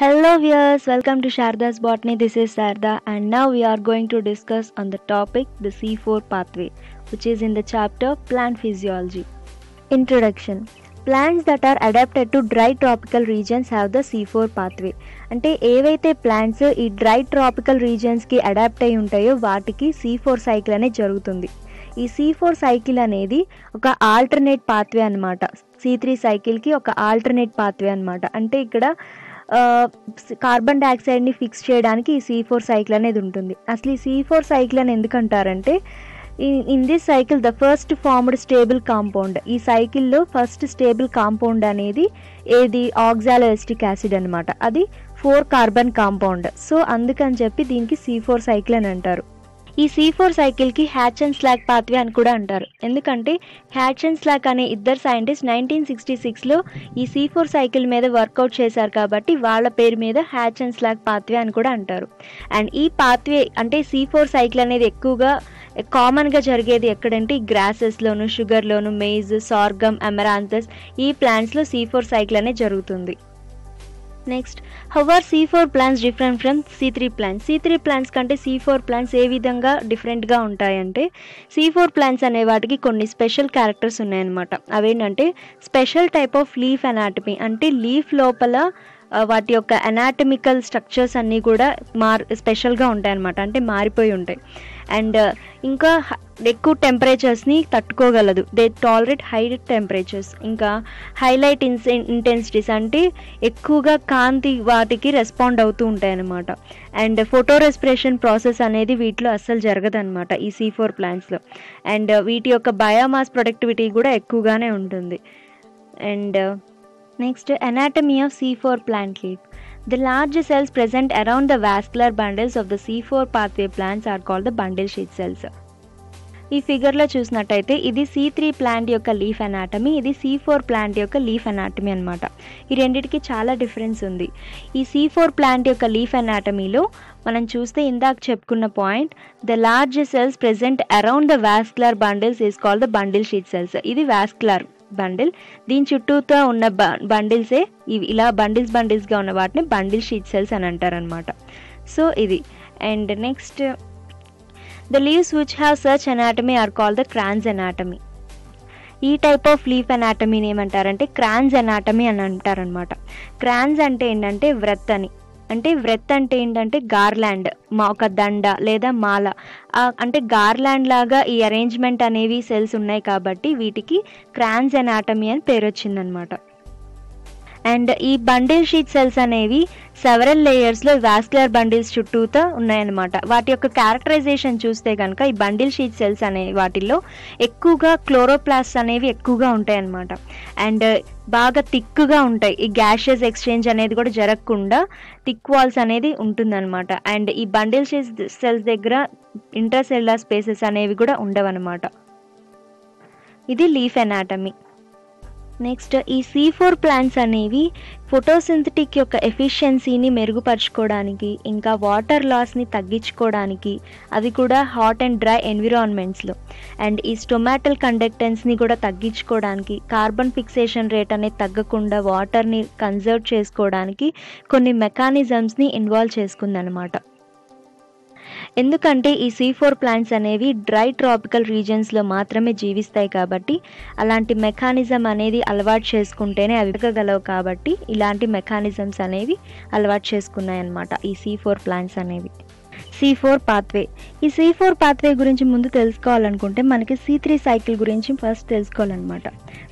Hello viewers welcome to Sharada's botany this is Sharada and now we are going to discuss on the topic the C four pathway which is in the chapter plant physiology introduction plants that are adapted to dry tropical regions have the C four pathway అంటే ఏవైతే plants ఈ dry tropical రీజన్స్కి adapt అయి ఉంటాయో వాటికి see four cycle అనేది జరుగుతుంది. ఈ C four cycle అనేది ఒక ఆల్టర్నేట్ పాత్వే అనమాట సీ త్రీ సైకిల్కి ఒక ఆల్టర్నేట్ పాత్వే అనమాట అంటే ఇక్కడ కార్బన్ డైఆక్సైడ్ని ఫిక్స్ చేయడానికి ఈ సీ ఫోర్ సైకిల్ అనేది ఉంటుంది. అసలు ఈ సీ ఫోర్ సైకిల్ అని ఎందుకంటారంటే in this cycle the first formed stable compound ఈ సైకిల్లో ఫస్ట్ స్టేబుల్ కాంపౌండ్ అనేది ఏది? ఆక్సాలోఎస్టిక్ యాసిడ్ అనమాట అది ఫోర్ కార్బన్ కాంపౌండ్ సో అందుకని చెప్పి దీనికి సీ ఫోర్ సైకిల్ అని అంటారు. ఈ సీ ఫోర్ సైకిల్కి హ్యాచ్ అండ్ స్లాక్ పాత్వే అని కూడా అంటారు. ఎందుకంటే హ్యాచ్ అండ్ స్లాక్ అనే ఇద్దరు సైంటిస్ట్ నైన్టీన్ సిక్స్టీ సిక్స్లో ఈ సీ ఫోర్ సైకిల్ మీద వర్కౌట్ చేశారు కాబట్టి వాళ్ళ పేరు మీద హ్యాచ్ అండ్ స్లాక్ పాత్వే అని కూడా అంటారు. అండ్ ఈ పాత్వే అంటే సీ ఫోర్ సైకిల్ అనేది ఎక్కువగా కామన్గా జరిగేది ఎక్కడంటే ఈ గ్రాసెస్లోను షుగర్లోను మెయిజ్ సార్గమ్ అమెరాంతస్ ఈ ప్లాంట్స్లో సీ ఫోర్ సైకిల్ అనేది జరుగుతుంది. Next our C four plants different from C three plants C three plants కంటే సి ఫోర్ ప్లాంట్స్ ఏ విధంగా డిఫరెంట్గా ఉంటాయంటే సి ఫోర్ ప్లాంట్స్ అనే వాటికి కొన్ని స్పెషల్ క్యారెక్టర్స్ ఉన్నాయన్నమాట. అవేంటంటే special type of leaf anatomy అంటే లీఫ్ లోపల వాటి యొక్క అనాటమికల్ స్ట్రక్చర్స్ అన్నీ కూడా మార్ స్పెషల్గా ఉంటాయి అనమాట అంటే మారిపోయి ఉంటాయి. అండ్ ఇంకా ఎక్కువ టెంపరేచర్స్ని తట్టుకోగలదు. దే టాలరేట్ హై టెంపరేచర్స్ ఇంకా హైలైట్ ఇన్స్ ఇంటెన్సిటీస్ అంటే ఎక్కువగా కాంతి వాటికి రెస్పాండ్ అవుతూ ఉంటాయి అన్నమాట అండ్ ఫోటో రెస్పిరేషన్ ప్రాసెస్ అనేది వీటిలో అస్సలు జరగదన్నమాట ఈ సి ఫోర్ ప్లాంట్స్లో అండ్ వీటి యొక్క బయోమాస్ ప్రొడక్టివిటీ కూడా ఎక్కువగానే ఉంటుంది. And next anatomy of C4 plant leaf. The large cells present around the vascular bundles of the C4 pathway plants are called the bundle sheath cells. ఈ ఫిగర్లో చూసినట్టయితే ఇది C three plant యొక్క leaf anatomy ఇది C four plant యొక్క leaf anatomy అనమాట ఈ రెండింటికి చాలా డిఫరెన్స్ ఉంది. ఈ సి ఫోర్ ప్లాంట్ యొక్క లీఫ్ అనాటమీలో మనం చూస్తే ఇందాక చెప్పుకున్న point the large cells present around the vascular bundles is call the bundle sheath cells ఇది వాస్కులర్ బండిల్ దీని చుట్టూతో ఉన్న బండిల్సే ఇవి ఇలా బండిల్స్ బండిల్స్గా ఉన్న వాటిని బండిల్ షీట్ సెల్స్ అని అంటారనమాట సో ఇది. And next the leaves which have search anatomy are call the Kranz anatomy ఈ టైప్ ఆఫ్ లీఫ్ అనాటమీని ఏమంటారంటే క్రాన్స్ అనాటమీ అని అంటారనమాట క్రాన్స్ అంటే ఏంటంటే వ్రత్ అని. అంటే వ్రత్ అంటే ఏంటంటే గార్లాండ్ మా ఒక దండ లేదా మాల. అంటే గార్లాండ్ లాగా ఈ అరేంజ్మెంట్ అనేవి సెల్స్ ఉన్నాయి కాబట్టి వీటికి క్రాన్స్ అనాటమీ అని పేరు వచ్చిందనమాట అండ్ ఈ బండిల్ షీట్ సెల్స్ అనేవి సెవరల్ లేయర్స్లో వాస్కులర్ బండిల్స్ చుట్టూతో ఉన్నాయన్నమాట. వాటి యొక్క క్యారెక్టరైజేషన్ చూస్తే కనుక ఈ బండిల్ షీట్ సెల్స్ అనే వాటిల్లో ఎక్కువగా క్లోరోప్లాస్ట్ అనేవి ఎక్కువగా ఉంటాయన్నమాట. అండ్ బాగా థిక్గా ఉంటాయి. ఈ గ్యాషెస్ ఎక్స్చేంజ్ అనేది కూడా జరగకుండా థిక్ వాల్స్ అనేది ఉంటుందన్నమాట. అండ్ ఈ బండిల్ షీట్ సెల్స్ దగ్గర ఇంటర్సెల్యులర్ స్పేసెస్ అనేవి కూడా ఉండవన్నమాట. ఇది లీఫ్ ఎనాటమీ నెక్స్ట్ ఈ సి ఫోర్ ప్లాంట్స్ అనేవి ఫోటోసింథటిక్ యొక్క ఎఫిషియన్సీని మెరుగుపరచుకోవడానికి ఇంకా వాటర్ లాస్ని తగ్గించుకోవడానికి అవి కూడా హాట్ అండ్ డ్రై ఎన్విరాన్మెంట్స్లో అండ్ ఈ స్టొమాటల్ కండక్టెన్స్ని కూడా తగ్గించుకోవడానికి కార్బన్ ఫిక్సేషన్ రేట్ అనేది తగ్గకుండా వాటర్ని కన్జర్వ్ చేసుకోవడానికి కొన్ని మెకానిజమ్స్ని ఇన్వాల్వ్ చేసుకుందనమాట ఎందుకంటే ఈ సీ ఫోర్ ప్లాంట్స్ అనేవి డ్రై ట్రాపికల్ రీజన్స్లో మాత్రమే జీవిస్తాయి కాబట్టి అలాంటి మెకానిజం అనేది అలవాటు చేసుకుంటేనే అవి ఎదగగలవు కాబట్టి ఇలాంటి మెకానిజమ్స్ అనేవి అలవాటు చేసుకున్నాయి అన్నమాట ఈ సీ ఫోర్ ప్లాంట్స్ అనేవి. సి ఫోర్ పాత్వే ఈ సి ఫోర్ పాత్వే గురించి ముందు తెలుసుకోవాలనుకుంటే మనకి సి త్రీ సైకిల్ గురించి ఫస్ట్ తెలుసుకోవాలన్నమాట.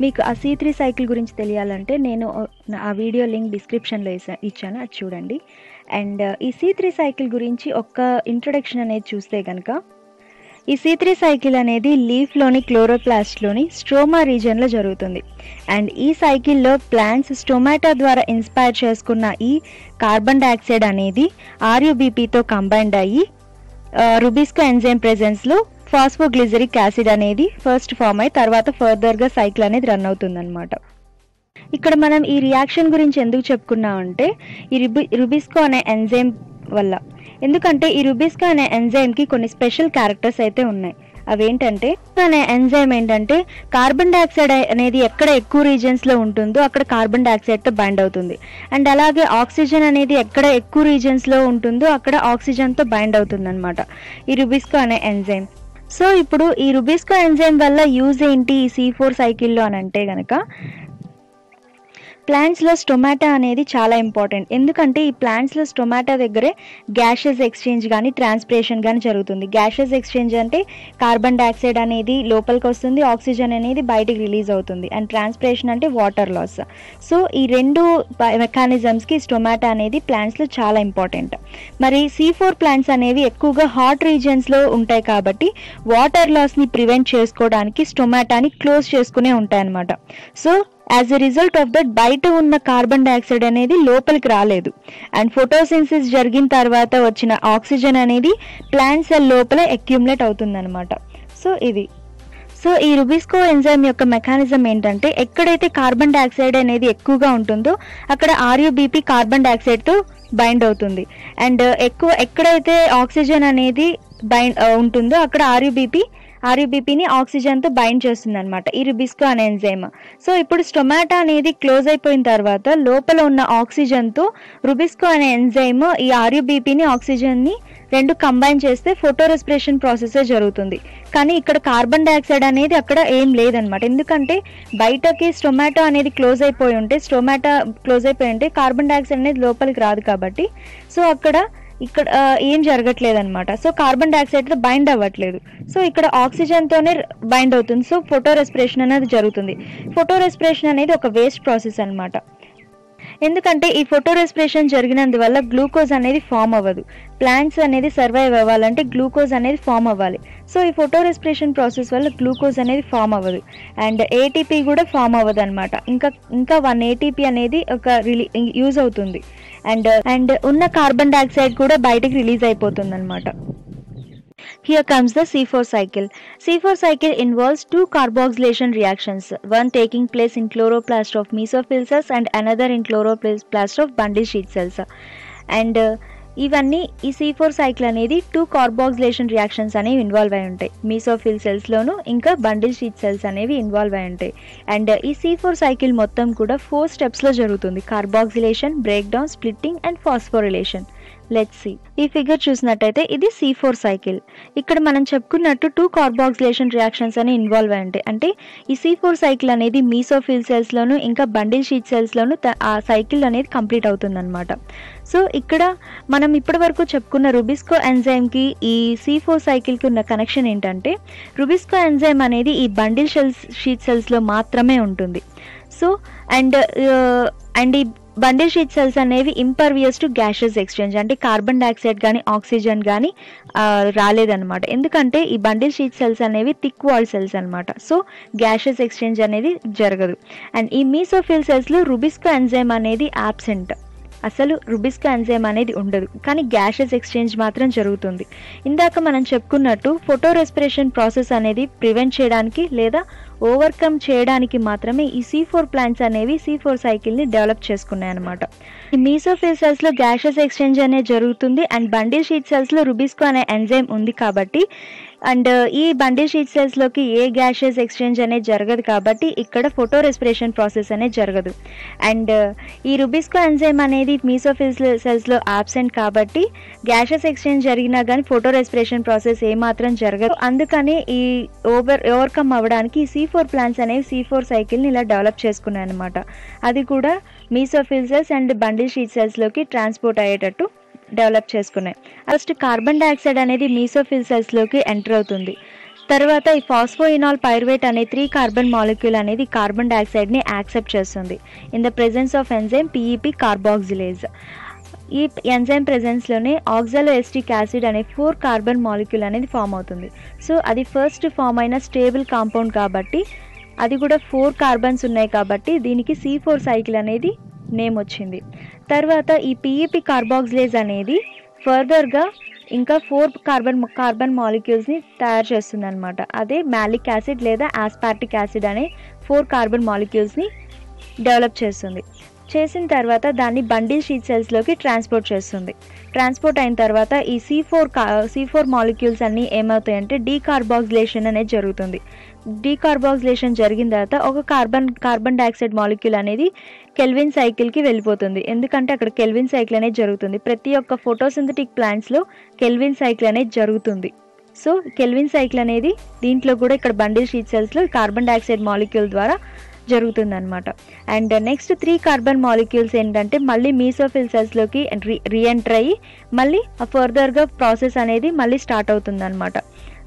మీకు ఆ సి త్రీ సైకిల్ గురించి తెలియాలంటే నేను ఆ వీడియో లింక్ డిస్క్రిప్షన్లో ఇచ్చాను. అది చూడండి. అండ్ ఈ సీ త్రీ సైకిల్ గురించి ఒక్క ఇంట్రొడక్షన్ అనేది చూస్తే కనుక ఈ సీ త్రీ సైకిల్ అనేది లీఫ్లోని క్లోరోప్లాస్ట్లోని స్ట్రోమా రీజియన్లో జరుగుతుంది. అండ్ ఈ సైకిల్లో ప్లాంట్స్ స్టొమాటో ద్వారా ఇన్స్పైర్ చేసుకున్న ఈ కార్బన్ డైఆక్సైడ్ అనేది ఆర్యుబీపీతో కంబైండ్ అయ్యి రుబిస్కో ఎంజైమ్ ప్రెజెన్స్లో ఫాస్ఫోగ్లిజరిక్ యాసిడ్ అనేది ఫస్ట్ ఫామ్ అయ్యి తర్వాత ఫర్దర్గా సైకిల్ అనేది రన్ అవుతుందన్నమాట. ఇక్కడ మనం ఈ రియాక్షన్ గురించి ఎందుకు చెప్పుకున్నామంటే ఈ రుబి రుబిస్కో అనే ఎంజైమ్ వల్ల. ఎందుకంటే ఈ రుబిస్కో అనే ఎంజైమ్కి కొన్ని స్పెషల్ క్యారెక్టర్స్ అయితే ఉన్నాయి. అవేంటంటే అనే ఎంజైమ్ ఏంటంటే కార్బన్ డైఆక్సైడ్ అనేది ఎక్కడ ఎక్కువ రీజన్స్లో ఉంటుందో అక్కడ కార్బన్ డైఆక్సైడ్తో బైండ్ అవుతుంది. అండ్ అలాగే ఆక్సిజన్ అనేది ఎక్కడ ఎక్కువ రీజన్స్లో ఉంటుందో అక్కడ ఆక్సిజన్తో బైండ్ అవుతుంది అనమాట ఈ రుబిస్కో అనే ఎంజైమ్ సో ఇప్పుడు ఈ రుబిస్కో ఎంజైమ్ వల్ల యూజ్ ఏంటి ఈ సి ఫోర్ సైకిల్లో అని అంటే కనుక ప్లాంట్స్లో స్టొమాటో అనేది చాలా ఇంపార్టెంట్ ఎందుకంటే ఈ ప్లాంట్స్లో స్టొమాటో దగ్గరే గ్యాషెస్ ఎక్స్చేంజ్ కానీ ట్రాన్స్పిరేషన్ కానీ జరుగుతుంది. గ్యాషెస్ ఎక్స్చేంజ్ అంటే కార్బన్ డైఆక్సైడ్ అనేది లోపలికి వస్తుంది ఆక్సిజన్ అనేది బయటికి రిలీజ్ అవుతుంది. అండ్ ట్రాన్స్పిరేషన్ అంటే వాటర్ లాస్ సో ఈ రెండు మెకానిజమ్స్కి స్టొమాటో అనేది ప్లాంట్స్లో చాలా ఇంపార్టెంట్ మరి సి ఫోర్ ప్లాంట్స్ అనేవి ఎక్కువగా హాట్ రీజియన్స్లో ఉంటాయి కాబట్టి వాటర్ లాస్ని ప్రివెంట్ చేసుకోవడానికి స్టొమాటాని క్లోజ్ చేసుకునే ఉంటాయి అన్నమాట so as a result of that బయట ఉన్న కార్బన్ డైఆక్సైడ్ అనేది లోపలికి రాలేదు. అండ్ ఫోటోసిన్సిస్ జరిగిన తర్వాత వచ్చిన ఆక్సిజన్ అనేది ప్లాంట్ సెల్ లోపల అక్యూములేట్ అవుతుందన్నమాట. సో ఇది. సో ఈ రుబిస్కో ఎంజైమ్ యొక్క మెకానిజం ఏంటంటే ఎక్కడైతే కార్బన్ డైఆక్సైడ్ అనేది ఎక్కువగా ఉంటుందో అక్కడ ఆర్యూబీపీ కార్బన్ డైఆక్సైడ్తో బైండ్ అవుతుంది. అండ్ uh, ఎక్కువ ఎక్కడైతే ఆక్సిజన్ అనేది బైండ్ uh, ఉంటుందో అక్కడ ఆర్యూబీపీ ఆర్యూబీపీని ఆక్సిజన్తో బైండ్ చేస్తుంది అనమాట ఈ రుబిస్కో అనే ఎంజైమ్. సో ఇప్పుడు స్టొమాటో అనేది క్లోజ్ అయిపోయిన తర్వాత లోపల ఉన్న ఆక్సిజన్తో రుబిస్కో అనే ఎంజైమ్ ఈ ఆర్యూబీపీని ఆక్సిజన్ని రెండు కంబైన్ చేస్తే ఫోటో రెస్పిరేషన్ ప్రాసెస్ జరుగుతుంది. కానీ ఇక్కడ కార్బన్ డైఆక్సైడ్ అనేది అక్కడ ఏం లేదనమాట ఎందుకంటే బయటకి స్టొమాటో అనేది క్లోజ్ అయిపోయి ఉంటే స్టొమాటో క్లోజ్ అయిపోయి ఉంటే కార్బన్ డైఆక్సైడ్ అనేది లోపలికి రాదు కాబట్టి. సో అక్కడ ఇక్కడ ఏం జరగట్లేదు అనమాట సో కార్బన్ డైఆక్సైడ్తో బైండ్ అవ్వట్లేదు. సో ఇక్కడ ఆక్సిజన్తోనే బైండ్ అవుతుంది. సో ఫోటో రెస్పిరేషన్ అనేది జరుగుతుంది. ఫోటో రెస్పిరేషన్ అనేది ఒక వేస్ట్ ప్రాసెస్ అన్నమాట. ఎందుకంటే ఈ ఫోటో రెస్పిరేషన్ జరిగినందువల్ల గ్లూకోజ్ అనేది ఫామ్ అవ్వదు. ప్లాంట్స్ అనేది సర్వైవ్ అవ్వాలంటే గ్లూకోజ్ అనేది ఫామ్ అవ్వాలి. సో ఈ ఫోటో రెస్పిరేషన్ ప్రాసెస్ వల్ల గ్లూకోజ్ అనేది ఫామ్ అవ్వదు. అండ్ ఏటీపీ కూడా ఫామ్ అవ్వదు అనమాట ఇంకా ఇంకా వన్ ఏటీపీ అనేది ఒక రిలీ యూజ్ అవుతుంది. అండ్ అండ్ ఉన్న కార్బన్ డైఆక్సైడ్ కూడా బయటకు రిలీజ్ అయిపోతుంది అనమాట Here comes the C4 cycle. C4 cycle involves two carboxylation reactions, one taking place in chloroplast of mesophyll cells and another in chloroplast of Bundy sheet cells. And ఇవన్నీ ఈ C four cycle అనేది two carboxylation reactions అనేవి involve అయి ఉంటాయి mesophyll సెల్స్లోను ఇంకా bundle sheath cells అనేవి involve అయి ఉంటాయి అండ్ ఈ సి ఫోర్ సైకిల్ మొత్తం కూడా ఫోర్ స్టెప్స్లో జరుగుతుంది carboxylation break down splitting and phosphorylation let's see ఈ ఫిగర్ చూసినట్టయితే ఇది సి ఫోర్ సైకిల్ ఇక్కడ మనం చెప్పుకున్నట్టు టూ కార్బాక్సిలేషన్ రియాక్షన్స్ అని ఇన్వాల్వ్ అయి ఉంటాయి. అంటే ఈ సి ఫోర్ సైకిల్ అనేది మీసోఫిల్ సెల్స్లోను ఇంకా బండిల్ షీట్ సెల్స్లోను ఆ సైకిల్ అనేది కంప్లీట్ అవుతుందన్నమాట. సో ఇక్కడ మనం ఇప్పటి వరకు చెప్పుకున్న రుబిస్కో ఎంజైమ్కి ఈ సి ఫోర్ సైకిల్కి ఉన్న కనెక్షన్ ఏంటంటే రుబిస్కో ఎంజైమ్ అనేది ఈ బండిల్ షెల్స్ షీట్ సెల్స్లో మాత్రమే ఉంటుంది. సో అండ్ అండ్ ఈ బండిల్ షీట్ సెల్స్ అనేవి ఇంపర్వియస్ టు గ్యాషెస్ ఎక్స్చేంజ్ అంటే కార్బన్ డైఆక్సైడ్ కానీ ఆక్సిజన్ కానీ రాలేదన్నమాట. ఎందుకంటే ఈ బండిల్ షీట్ సెల్స్ అనేవి థిక్ వాల్ సెల్స్ అనమాట సో గ్యాషెస్ ఎక్స్చేంజ్ అనేది జరగదు. అండ్ ఈ మీసోఫిల్ సెల్స్లో రుబిస్కో ఎంజైమ్ అనేది యాబ్సెంట్ అసలు రుబిస్కో ఎంజైమ్ అనేది ఉండదు. కానీ గ్యాషెస్ ఎక్స్చేంజ్ మాత్రం జరుగుతుంది. ఇందాక మనం చెప్పుకున్నట్టు ఫోటో రెస్పిరేషన్ ప్రాసెస్ అనేది ప్రివెంట్ చేయడానికి లేదా ఓవర్కమ్ చేయడానికి మాత్రమే ఈ సి ఫోర్ ప్లాంట్స్ అనేవి సి ఫోర్ సైకిల్ని డెవలప్ చేసుకున్నాయి అనమాట ఈ మీసోఫిల్ సెల్స్లో గ్యాషెస్ ఎక్స్చేంజ్ అనేది జరుగుతుంది అండ్ బండిల్ షీట్ సెల్స్లో రుబిస్కో అనే ఎంజైమ్ ఉంది కాబట్టి అండ్ ఈ బండిల్ షీట్ సెల్స్లోకి ఏ గ్యాషెస్ ఎక్స్చేంజ్ అనేది జరగదు కాబట్టి ఇక్కడ ఫోటో రెస్పిరేషన్ ప్రాసెస్ అనేది జరగదు. అండ్ ఈ రుబిస్కో ఎంజైమ్ అనేది మీసోఫిల్ సెల్స్లో ఆబ్సెంట్ కాబట్టి గ్యాషెస్ ఎక్స్చేంజ్ జరిగినా కానీ ఫోటో రెస్పిరేషన్ ప్రాసెస్ ఏమాత్రం జరగదు. అందుకనే ఈ ఓవర్ ఓవర్కమ్ అవ్వడానికి సి ఫోర్ ప్లాంట్స్ అనేవి సి ఫోర్ సైకిల్ని ఇలా డెవలప్ చేసుకున్నాయి అనమాట అది కూడా mesophyll cells and bundle sheath సెల్స్లోకి transport అయ్యేటట్టు డెవలప్ చేసుకున్నాయి. ఫస్ట్ కార్బన్ డైఆక్సైడ్ అనేది మీసోఫిల్ సెల్స్లోకి ఎంటర్ అవుతుంది. తర్వాత ఈ ఫాస్ఫోయినాల్ పైరువేట్ అనే త్రీ కార్బన్ మాలిక్యూల్ అనేది కార్బన్ డైఆక్సైడ్ని యాక్సెప్ట్ చేస్తుంది. In the presence of enzyme PEP carboxylase ఈ ఎంజైమ్ ప్రెజెన్స్లోనే ఆక్సాలో ఎస్టిక్ యాసిడ్ అనే ఫోర్ కార్బన్ మాలిక్యూల్ అనేది ఫామ్ అవుతుంది. సో అది ఫస్ట్ ఫామ్ అయిన స్టేబుల్ కాంపౌండ్ కాబట్టి అది కూడా ఫోర్ కార్బన్స్ ఉన్నాయి కాబట్టి దీనికి సి ఫోర్ సైకిల్ అనేది నేమ్ వచ్చింది. తర్వాత ఈ పిఈపి కార్బాక్సిలేజ్ అనేది ఫర్దర్గా ఇంకా ఫోర్ కార్బన్ కార్బన్ మాలిక్యూల్స్ని తయారు చేస్తుంది అనమాట అదే మ్యాలిక్ యాసిడ్ లేదా ఆస్పార్టిక్ యాసిడ్ అనే ఫోర్ కార్బన్ మాలిక్యూల్స్ని డెవలప్ చేస్తుంది. చేసిన తర్వాత దాన్ని బండిల్ షీట్ సెల్స్లోకి ట్రాన్స్పోర్ట్ చేస్తుంది. ట్రాన్స్పోర్ట్ అయిన తర్వాత ఈ సి ఫోర్ కా సి ఫోర్ మాలిక్యూల్స్ అన్నీ ఏమవుతాయంటే డీకార్బాక్సిలేషన్ అనేది జరుగుతుంది. డీకార్బాక్సిలేషన్ జరిగిన తర్వాత ఒక కార్బన్ కార్బన్ డైఆక్సైడ్ మాలిక్యూల్ అనేది కెల్విన్ సైకిల్కి వెళ్ళిపోతుంది. ఎందుకంటే అక్కడ కెల్విన్ సైకిల్ అనేది జరుగుతుంది. ప్రతి ఒక్క ఫోటోసింథటిక్ ప్లాంట్స్లో కెల్విన్ సైకిల్ అనేది జరుగుతుంది. సో కెల్విన్ సైకిల్ అనేది దీంట్లో కూడా ఇక్కడ బండిల్ షీట్ సెల్స్లో కార్బన్ డైఆక్సైడ్ మాలిక్యూల్ ద్వారా జరుగుతుందనమాట and next three carbon molecules ఏంటంటే మళ్ళీ మీసోఫిల్ సెల్స్లోకి రీ రీఎంటర్ అయ్యి మళ్ళీ ఫర్దర్గా ప్రాసెస్ అనేది మళ్ళీ స్టార్ట్ అవుతుందన్నమాట.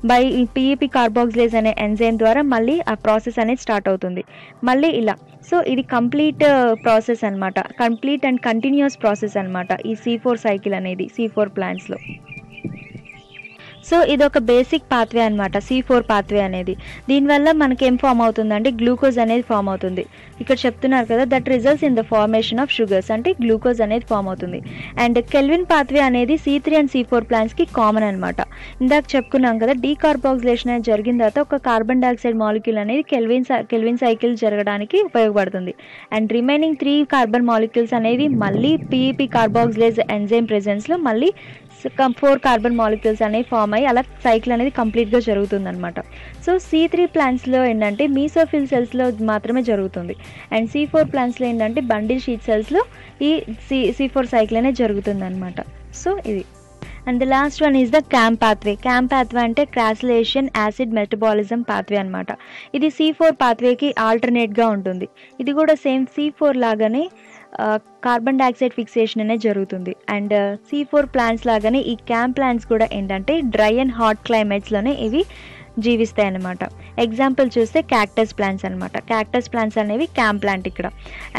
బై పిఈపి కార్బాక్సిలేజ్ అనే ఎంజైమ్ ద్వారా మళ్ళీ ఆ ప్రాసెస్ అనేది స్టార్ట్ అవుతుంది. మళ్ళీ ఇలా. సో ఇది కంప్లీట్ ప్రాసెస్ అనమాట కంప్లీట్ అండ్ కంటిన్యూస్ ప్రాసెస్ అనమాట ఈ సి ఫోర్ సైకిల్ అనేది సి ఫోర్ ప్లాంట్స్లో సో ఇది ఒక బేసిక్ పాత్వే అనమాట సి ఫోర్ పాత్వే అనేది. దీనివల్ల మనకి ఏం ఫామ్ అవుతుందంటే గ్లూకోజ్ అనేది ఫామ్ అవుతుంది. ఇక్కడ చెప్తున్నారు కదా that results in the formation of sugars అంటే గ్లూకోజ్ అనేది ఫామ్ అవుతుంది. అండ్ కెల్విన్ పాత్వే అనేది C three and C four ప్లాంట్స్కి common అనమాట ఇందాక చెప్పుకున్నాం కదా డీకార్బాక్సిలేషన్ అనేది జరిగిన తర్వాత ఒక కార్బన్ డైఆక్సైడ్ మాలిక్యూల్ అనేది కెల్విన్ కెల్విన్ సైకిల్ జరగడానికి ఉపయోగపడుతుంది. And remaining three carbon molecules అనేవి మళ్ళీ పీఈపీ కార్బాక్సిలేజ్ ఎంజైమ్ ప్రెజెన్స్లో మళ్ళీ ఫోర్ కార్బన్ మాలిక్యూల్స్ అనేవి ఫామ్ అయ్యి అలా సైకిల్ అనేది కంప్లీట్గా జరుగుతుంది అనమాట సో సి త్రీ ప్లాంట్స్లో ఏంటంటే మీసోఫిల్ సెల్స్లో మాత్రమే జరుగుతుంది. అండ్ సి ఫోర్ ప్లాంట్స్లో ఏంటంటే బండిల్ షీట్ సెల్స్లో ఈ సి సి ఫోర్ సైకిల్ అనేది జరుగుతుంది అనమాట సో ఇది. And the last one is the camp pathway. క్యాంప్ పాత్వే అంటే క్రాసిలేషన్ యాసిడ్ మెటబాలిజం పాత్వే అనమాట ఇది సి ఫోర్ పాత్వేకి ఆల్టర్నేట్గా ఉంటుంది. ఇది కూడా సేమ్ సి ఫోర్ లాగానే కార్బన్ డైఆక్సైడ్ ఫిక్సేషన్ అనేది జరుగుతుంది. అండ్ సీ ఫోర్ ప్లాంట్స్ లాగానే ఈ క్యాంప్ ప్లాంట్స్ కూడా ఏంటంటే డ్రై అండ్ హాట్ క్లైమేట్స్లోనే ఇవి జీవిస్తాయి అన్నమాట ఎగ్జాంపుల్ చూస్తే క్యాక్టస్ ప్లాంట్స్ అనమాట క్యాక్టస్ ప్లాంట్స్ అనేవి క్యాంప్ ప్లాంట్ ఇక్కడ.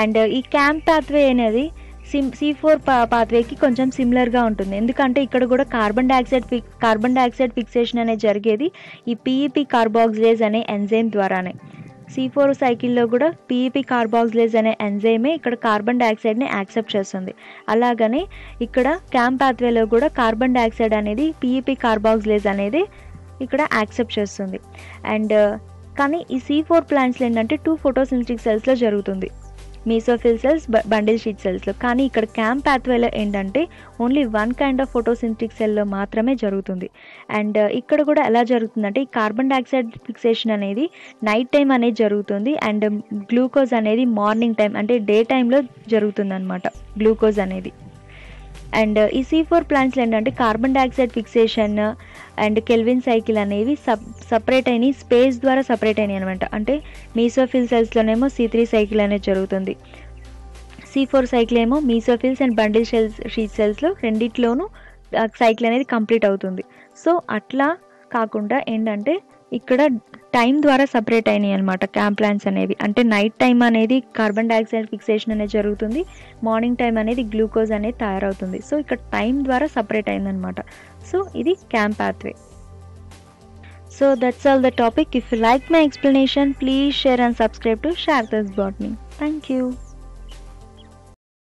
అండ్ ఈ క్యాంప్ పాత్వే అనేది సిమ్ సీ ఫోర్ పా పాత్వేకి కొంచెం సిమిలర్గా ఉంటుంది. ఎందుకంటే ఇక్కడ కూడా carbon dioxide ఫిక్ carbon dioxide fixation అనేది జరిగేది ఈ పీఈపీ కార్బాక్సిలేజ్ అనే ఎంజైమ్ ద్వారానే. సి ఫోర్ సైకిల్లో కూడా పీఈపీ కార్బాక్సిలేజ్ అనే ఎంజైమే ఇక్కడ కార్బన్ డైఆక్సైడ్ని యాక్సెప్ట్ చేస్తుంది. అలాగనే ఇక్కడ క్యాంప్ పాత్వేలో కూడా కార్బన్ డైఆక్సైడ్ అనేది పీఈపీ కార్బాక్సిలేజ్ అనేది ఇక్కడ యాక్సెప్ట్ చేస్తుంది. అండ్ కానీ ఈ సి ఫోర్ ప్లాంట్స్లో ఏంటంటే టూ ఫోటోసింథటిక్ సెల్స్లో జరుగుతుంది. మీసోఫిల్ సెల్స్ బండిల్ షీట్ సెల్స్లో కానీ ఇక్కడ క్యాంప్ ప్యాత్వేలో ఏంటంటే only one kind of photosynthetic సెల్లో మాత్రమే జరుగుతుంది. అండ్ uh, ఇక్కడ కూడా ఎలా జరుగుతుందంటే ఈ కార్బన్ డైఆక్సైడ్ ఫిక్సేషన్ అనేది నైట్ టైం అనేది జరుగుతుంది. అండ్ గ్లూకోజ్ um, అనేది మార్నింగ్ టైం అంటే డే టైంలో జరుగుతుంది అనమాట గ్లూకోజ్ అనేది. అండ్ uh, ఈ సీ ఫోర్ ప్లాంట్స్లో ఏంటంటే carbon dioxide fixation and Calvin cycle అనేవి సప్ సపరేట్ అయినాయి స్పేస్ ద్వారా సపరేట్ అయినాయి అనమాట అంటే మీసోఫిల్ సెల్స్లోనేమో సీ త్రీ సైకిల్ అనేది జరుగుతుంది. సీ ఫోర్ సైకిల్ ఏమో mesophylls and bundle cells sheath సెల్స్లో రెండిట్లోనూ uh, సైకిల్ అనేది కంప్లీట్ అవుతుంది. సో అట్లా కాకుండా ఏంటంటే ఇక్కడ టైం ద్వారా సపరేట్ అయినాయి అనమాట క్యాంప్ ప్లాంట్స్ అనేవి. అంటే నైట్ టైం అనేది కార్బన్ డైఆక్సైడ్ ఫిక్సేషన్ అనేది జరుగుతుంది. మార్నింగ్ టైం అనేది గ్లూకోజ్ అనేది తయారవుతుంది. సో ఇక్కడ టైం ద్వారా సపరేట్ అయిందనమాట సో ఇది క్యాంప్ pathway so that's all the topic if you like my explanation please share and subscribe to Sharda's botany thank you